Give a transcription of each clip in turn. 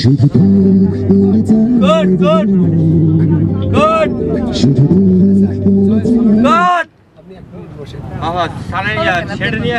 শুধু good good good good বাবা সামনে নিয়ে আয়, ছেড়ে নিয়ে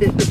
this is